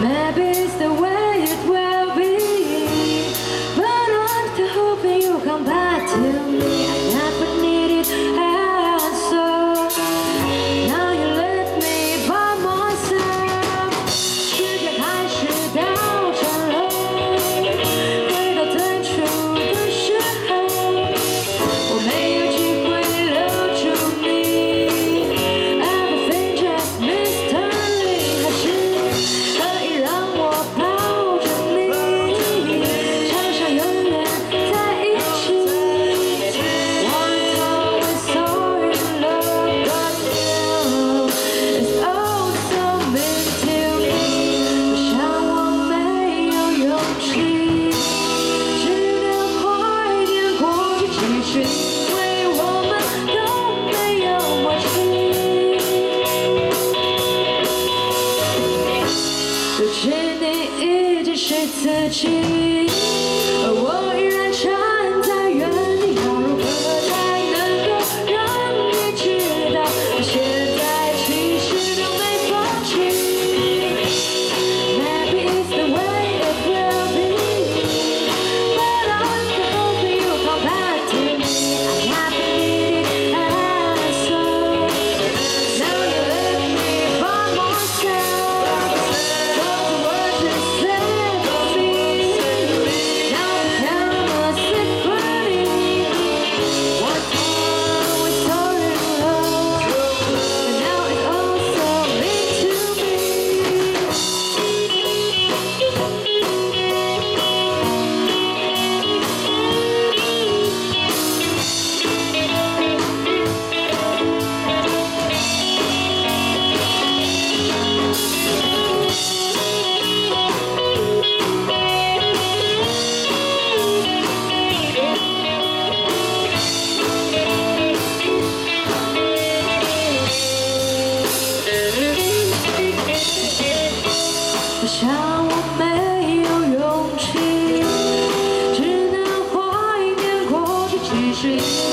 Maybe 去，其实因为我们都没有默契。如今你一直是自己，像我没有勇气只能怀念过去记忆